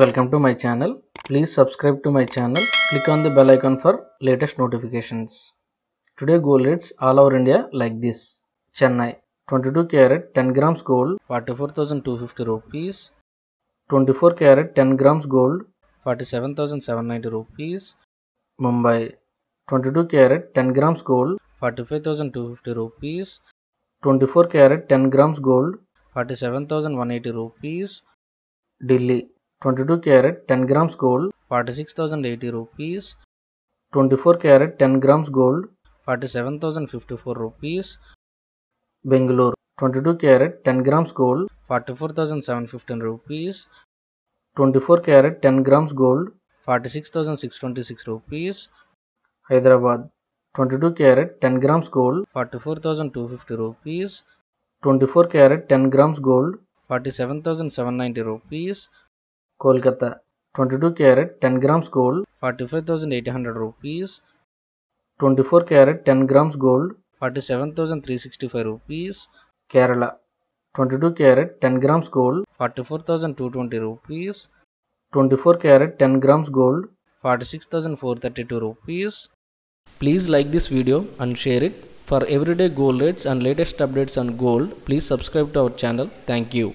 Welcome to my channel. Please subscribe to my channel. Click on the bell icon for latest notifications. Today gold rates all over India like this. Chennai 22 carat 10 grams gold 44,250 rupees. 24 carat 10 grams gold 47,790 rupees. Mumbai 22 carat 10 grams gold 45,250 rupees. 24 carat 10 grams gold 47,180 rupees. Delhi 22 carat 10 grams gold. 46,080 rupees. 24 carat 10 grams gold. 47,054 rupees. Bangalore. 22 carat 10 grams gold. 44,715 rupees. 24 carat 10 grams gold. 46,626 rupees. Hyderabad. 22 carat 10 grams gold. 44,250 rupees. 24 carat 10 grams gold. 47,790 rupees Kolkata 22 carat 10 grams gold 45,800 rupees 24 carat 10 grams gold 47,365 rupees Kerala 22 carat 10 grams gold 44,220 rupees 24 carat 10 grams gold 46,432 rupees Please like this video and share it. For everyday gold rates and latest updates on gold, please subscribe to our channel. Thank you.